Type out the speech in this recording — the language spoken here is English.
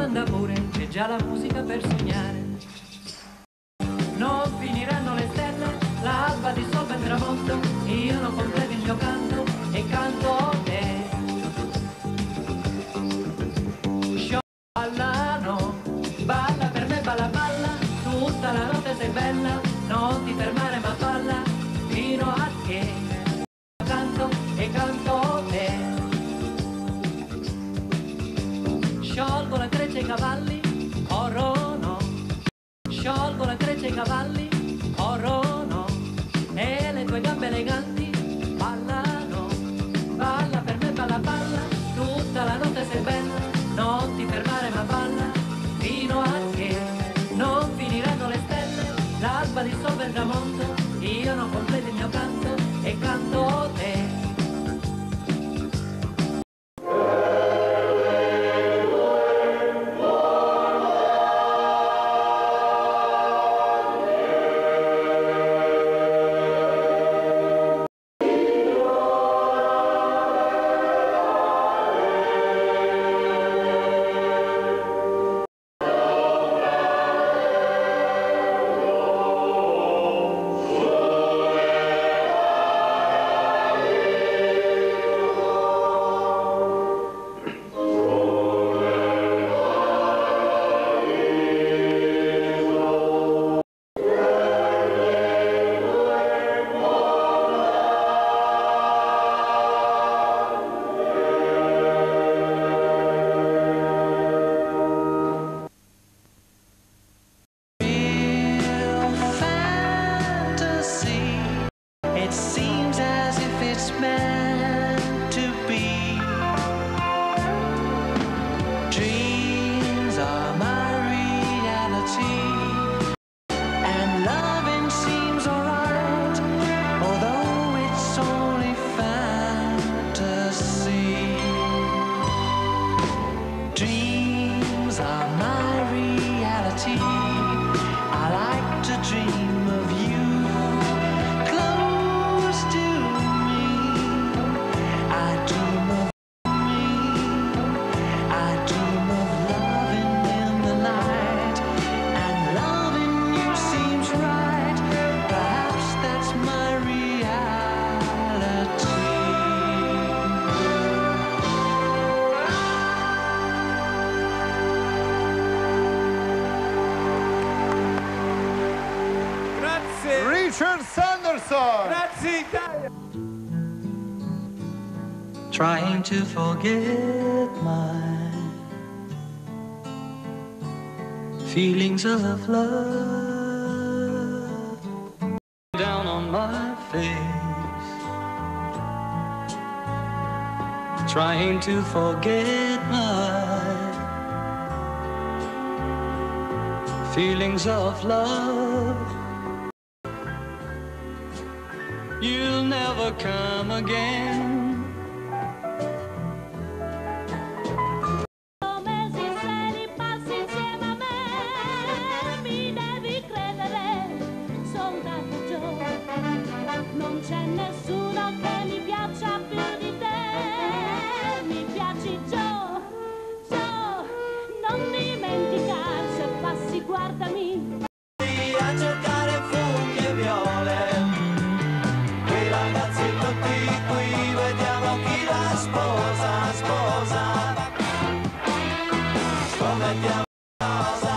domanda pure, c'è già la musica per sognare. Non finiranno le stelle, l'alba alba dissolve il tramonto, io non completo il mio canto e canto Richard Sanderson. Trying to forget my feelings of love down on my face. Trying to forget my feelings of love You'll never come again. Oh,